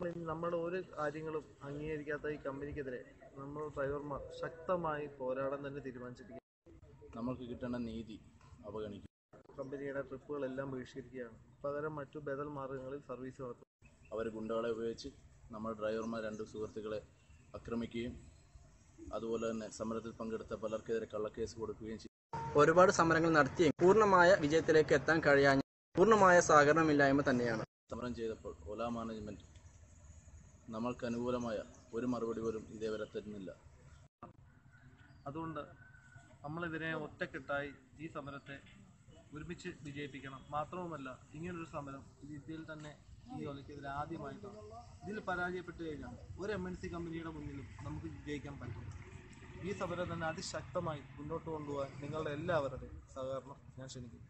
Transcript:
നമ്മുടെ ഒരു കാര്യങ്ങളും അംഗീകരിക്കാത്ത ഈ കമ്പനിക്കെതിരെ നമ്മൾ ഡ്രൈവർമാർ ശക്തമായി പോരാടാൻ തന്നെ തീരുമാനിച്ചിരിക്കുകയാണ്. നമുക്ക് കിട്ടേണ്ട നീതി അവഗണിക്കും. കമ്പനിയുടെ ട്രിപ്പുകളെല്ലാം ബഹിഷ്കരിക്കുകയാണ് പകരം മറ്റു ബദൽ മാർഗങ്ങളിൽ സർവീസ് നടത്തും. അവർ ഗുണ്ടകളെ ഉപയോഗിച്ച് നമ്മൾ ഡ്രൈവർമാർ രണ്ട് സുഹൃത്തുക്കളെ ആക്രമിക്കുകയും അതുപോലെ തന്നെ സമരത്തിൽ പങ്കെടുത്ത പലർക്കെതിരെ കള്ളക്കേസ് കൊടുക്കുകയും ചെയ്തു ഒരുപാട് സമരങ്ങൾ നടത്തിയും പൂർണമായ വിജയത്തിലേക്ക് എത്താൻ കഴിയാൻ പൂർണമായ സഹകരണമില്ലായ്മ തന്നെയാണ്. സമരം ചെയ്തപ്പോൾ ഓല മാനേജ്മെന്റ് നമ്മൾക്ക് അനുകൂലമായ ഒരു മറുപടി പോലും ഇതേവരെ തരുന്നില്ല. അതുകൊണ്ട് നമ്മളിതിനെ ഒറ്റക്കെട്ടായി ഈ സമരത്തെ ഒരുമിച്ച് വിജയിപ്പിക്കണം. മാത്രവുമല്ല ഇങ്ങനൊരു സമരം ഇത് ഇന്ത്യയിൽ തന്നെ ഈ ഒലയ്ക്കെതിരെ ആദ്യമായിട്ടാണ് ഇതിൽ പരാജയപ്പെട്ടു കഴിഞ്ഞാൽ ഒരു എം എൻ സി കമ്പനിയുടെ മുന്നിലും നമുക്ക് വിജയിക്കാൻ പറ്റും. ഈ സമരം തന്നെ അതിശക്തമായി മുന്നോട്ട് കൊണ്ടുപോകാൻ നിങ്ങളുടെ എല്ലാവരുടെയും സഹകരണം ഞാൻ ക്ഷണിക്കുന്നു.